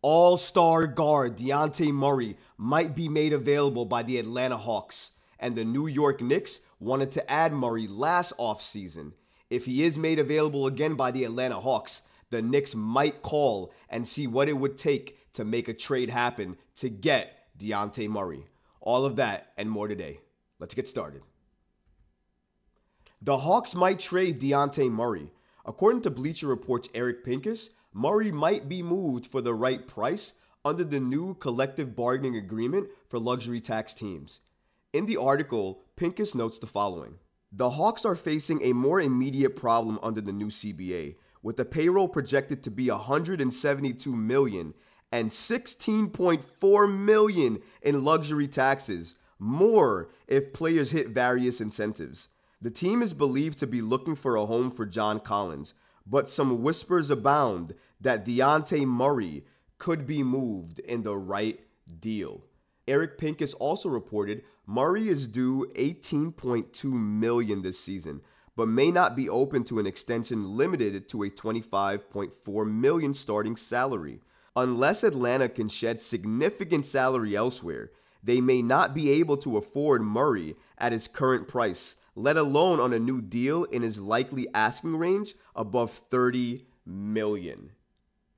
All star guard Dejounte Murray might be made available by the Atlanta Hawks, and the New York Knicks wanted to add Murray last offseason. If he is made available again by the Atlanta Hawks, the Knicks might call and see what it would take to make a trade happen to get Dejounte Murray. All of that and more today. Let's get started. The Hawks might trade Dejounte Murray. According to Bleacher Report's Eric Pincus, Murray might be moved for the right price under the new collective bargaining agreement for luxury tax teams. In the article, Pincus notes the following The Hawks are facing a more immediate problem under the new CBA, with the payroll projected to be 172 million and 16.4 million in luxury taxes, more if players hit various incentives. The team is believed to be looking for a home for John Collins, but some whispers abound that Dejounte Murray could be moved in the right deal. Eric Pincus also reported Murray is due 18.2 million this season, but may not be open to an extension limited to a 25.4 million starting salary. Unless Atlanta can shed significant salary elsewhere, they may not be able to afford Murray at his current price, let alone on a new deal in his likely asking range above 30 million.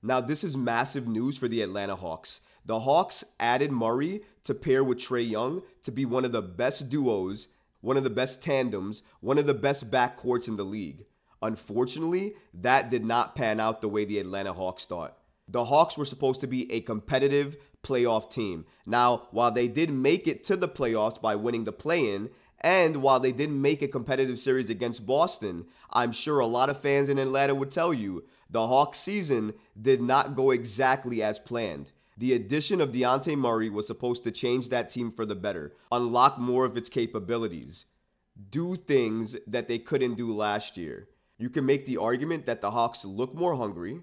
Now, this is massive news for the Atlanta Hawks. The Hawks added Murray to pair with Trae Young to be one of the best duos, one of the best tandems, one of the best backcourts in the league. Unfortunately, that did not pan out the way the Atlanta Hawks thought. The Hawks were supposed to be a competitive playoff team. Now, while they did make it to the playoffs by winning the play in, and while they didn't make a competitive series against Boston, I'm sure a lot of fans in Atlanta would tell you the Hawks season did not go exactly as planned. The addition of Dejounte Murray was supposed to change that team for the better, unlock more of its capabilities, do things that they couldn't do last year. You can make the argument that the Hawks look more hungry,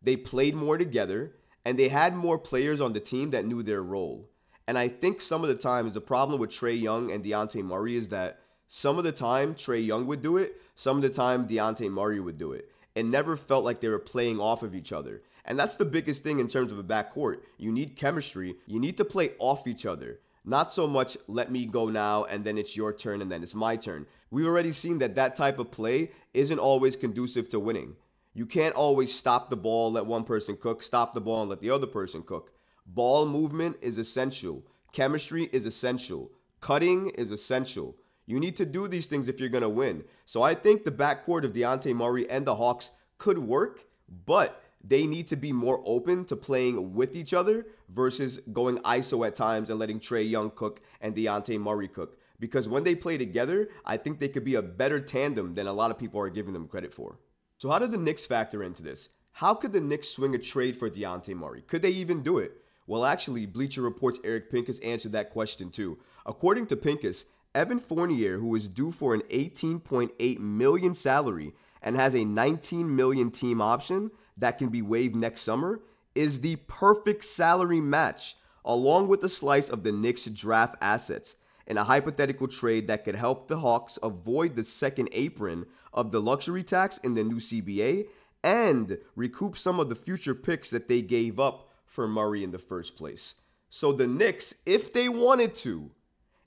they played more together, and they had more players on the team that knew their role. And I think some of the times the problem with Trae Young and Dejounte Murray is that some of the time Trae Young would do it, some of the time Dejounte Murray would do it. It never felt like they were playing off of each other. And that's the biggest thing in terms of a backcourt. You need chemistry. You need to play off each other. Not so much let me go now and then it's your turn and then it's my turn. We've already seen that that type of play isn't always conducive to winning. You can't always stop the ball, let one person cook, stop the ball, and let the other person cook. Ball movement is essential. Chemistry is essential. Cutting is essential. You need to do these things if you're going to win. So I think the backcourt of Dejounte Murray and the Hawks could work, but they need to be more open to playing with each other versus going ISO at times and letting Trae Young cook and Dejounte Murray cook. Because when they play together, I think they could be a better tandem than a lot of people are giving them credit for. So how did the Knicks factor into this? How could the Knicks swing a trade for Dejounte Murray? Could they even do it? Well, actually, Bleacher Report's Eric Pincus answered that question too. According to Pincus, Evan Fournier, who is due for an 18.8 million salary and has a 19 million team option that can be waived next summer, is the perfect salary match, along with a slice of the Knicks draft assets in a hypothetical trade that could help the Hawks avoid the second apron of the luxury tax in the new CBA and recoup some of the future picks that they gave up for Murray in the first place. So the Knicks, if they wanted to,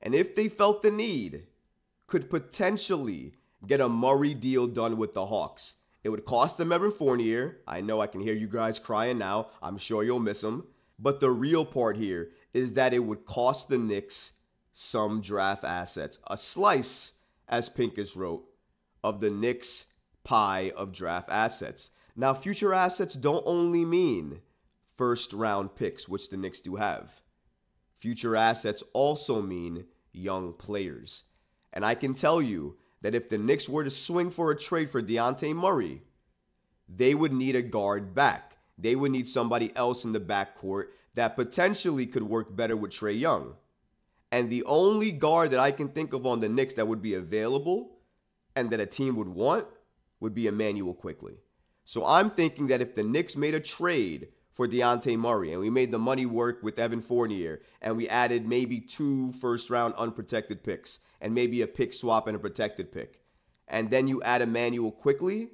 and if they felt the need, could potentially get a Murray deal done with the Hawks. It would cost them Evan Fournier. I know I can hear you guys crying now. I'm sure you'll miss him. But the real part here is that it would cost the Knicks some draft assets. A slice, as Pincus wrote, of the Knicks pie of draft assets. Now, future assets don't only mean first round picks, which the Knicks do have. Future assets also mean young players. And I can tell you that if the Knicks were to swing for a trade for Dejounte Murray, they would need a guard back. They would need somebody else in the backcourt that potentially could work better with Trae Young. And the only guard that I can think of on the Knicks that would be available and that a team would want would be Immanuel Quickley. So I'm thinking that if the Knicks made a trade for Dejounte Murray. And we made the money work with Evan Fournier. And we added maybe two first round unprotected picks and maybe a pick swap and a protected pick, and then you add Immanuel Quickley,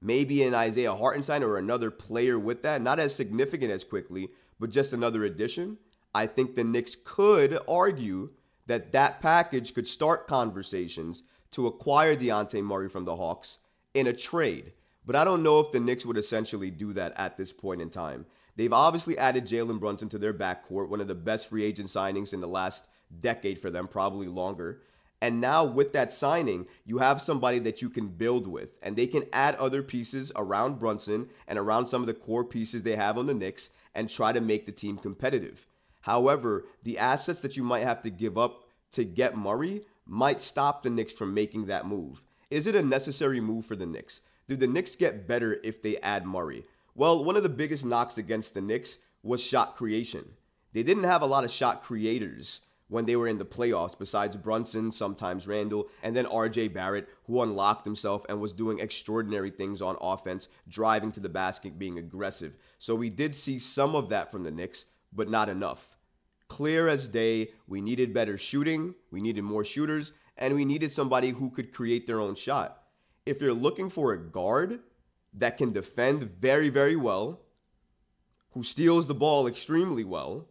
maybe an Isaiah Hartenstein or another player with that, not as significant as Quickley, but just another addition, I think the Knicks could argue that that package could start conversations to acquire Dejounte Murray from the Hawks in a trade. But I don't know if the Knicks would essentially do that at this point in time. They've obviously added Jalen Brunson to their backcourt, one of the best free agent signings in the last decade for them, probably longer. And now with that signing, you have somebody that you can build with, and they can add other pieces around Brunson and around some of the core pieces they have on the Knicks and try to make the team competitive. However, the assets that you might have to give up to get Murray might stop the Knicks from making that move. Is it a necessary move for the Knicks? Do the Knicks get better if they add Murray? Well, one of the biggest knocks against the Knicks was shot creation. They didn't have a lot of shot creators when they were in the playoffs, besides Brunson, sometimes Randle, and then RJ Barrett, who unlocked himself and was doing extraordinary things on offense, driving to the basket, being aggressive. So we did see some of that from the Knicks, but not enough. Clear as day, we needed better shooting, we needed more shooters, and we needed somebody who could create their own shot. If you're looking for a guard that can defend very, very well, who steals the ball extremely well,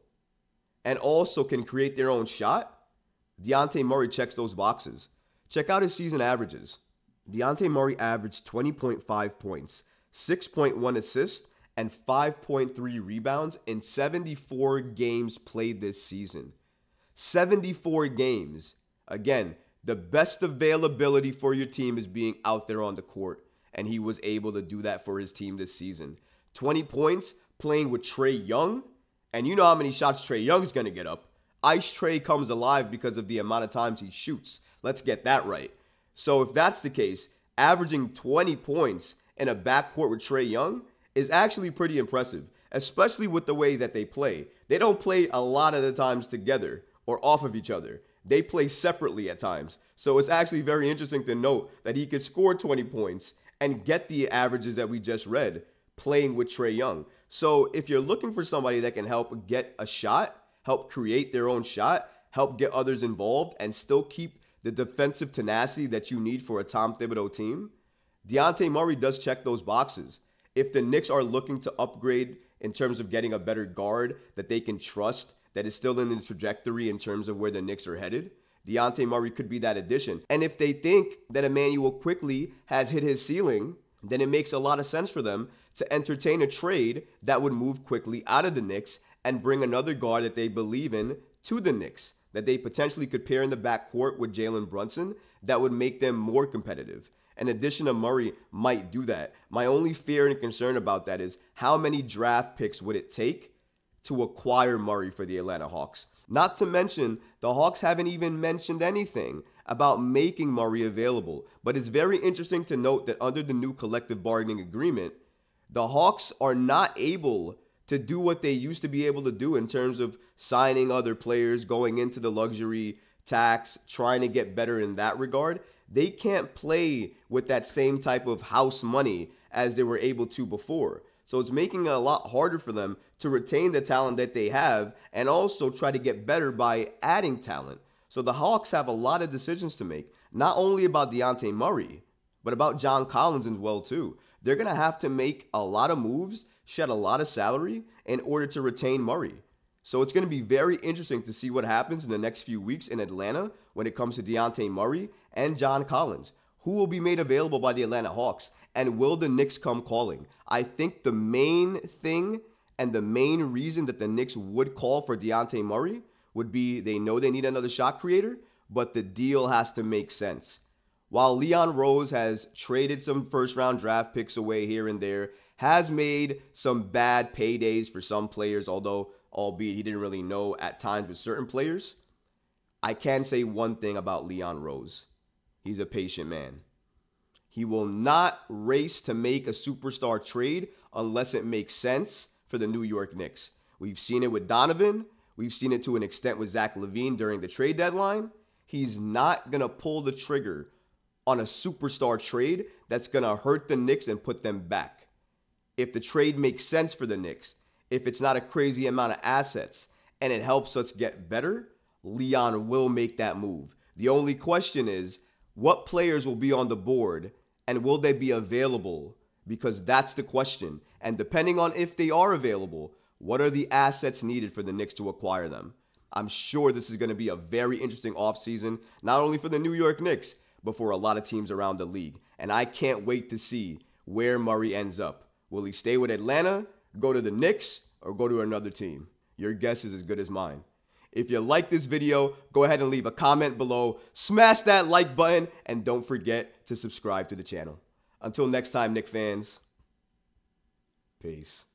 and also can create their own shot, Dejounte Murray checks those boxes. Check out his season averages. Dejounte Murray averaged 20.5 points, 6.1 assists, and 5.3 rebounds in 74 games played this season. 74 games. Again, the best availability for your team is being out there on the court, and he was able to do that for his team this season. 20 points playing with Trae Young and you know how many shots Trae Young's going to get up. Ice Trae comes alive because of the amount of times he shoots. Let's get that right. So if that's the case, averaging 20 points in a backcourt with Trae Young is actually pretty impressive, especially with the way that they play. They don't play a lot of the times together or off of each other. They play separately at times. So it's actually very interesting to note that he could score 20 points and get the averages that we just read playing with Trae Young. So if you're looking for somebody that can help get a shot, help create their own shot, help get others involved, and still keep the defensive tenacity that you need for a Tom Thibodeau team, Dejounte Murray does check those boxes. If the Knicks are looking to upgrade in terms of getting a better guard that they can trust, that is still in the trajectory in terms of where the Knicks are headed, Dejounte Murray could be that addition. And if they think that Immanuel Quickley has hit his ceiling, then it makes a lot of sense for them to entertain a trade that would move Quickley out of the Knicks and bring another guard that they believe in to the Knicks that they potentially could pair in the backcourt with Jalen Brunson that would make them more competitive. An addition of Murray might do that. My only fear and concern about that is how many draft picks would it take to acquire Murray for the Atlanta Hawks? Not to mention, the Hawks haven't even mentioned anything about making Murray available. But it's very interesting to note that under the new collective bargaining agreement, the Hawks are not able to do what they used to be able to do in terms of signing other players, going into the luxury tax, trying to get better in that regard. They can't play with that same type of house money as they were able to before. So it's making it a lot harder for them to retain the talent that they have and also try to get better by adding talent. So the Hawks have a lot of decisions to make, not only about Dejounte Murray, but about John Collins as well too. They're going to have to make a lot of moves, shed a lot of salary in order to retain Murray. So it's going to be very interesting to see what happens in the next few weeks in Atlanta when it comes to Dejounte Murray and John Collins. Who will be made available by the Atlanta Hawks? And will the Knicks come calling? I think the main thing and the main reason that the Knicks would call for Dejounte Murray would be they know they need another shot creator, but the deal has to make sense. While Leon Rose has traded some first round draft picks away here and there, has made some bad paydays for some players, although, albeit he didn't really know at times with certain players, I can say one thing about Leon Rose he's a patient man. He will not race to make a superstar trade unless it makes sense for the New York Knicks. We've seen it with Donovan. We've seen it to an extent with Zach LaVine during the trade deadline. He's not going to pull the trigger on a superstar trade that's going to hurt the Knicks and put them back. If the trade makes sense for the Knicks, if it's not a crazy amount of assets and it helps us get better, Leon will make that move. The only question is what players will be on the board and will they be available Because that's the question. And depending on if they are available, what are the assets needed for the Knicks to acquire them? I'm sure this is going to be a very interesting offseason, not only for the New York Knicks, but for a lot of teams around the league. And I can't wait to see where Murray ends up. Will he stay with Atlanta, go to the Knicks, or go to another team? Your guess is as good as mine. If you like this video, go ahead and leave a comment below, smash that like button, and don't forget to subscribe to the channel. Until next time, Knick fans, peace.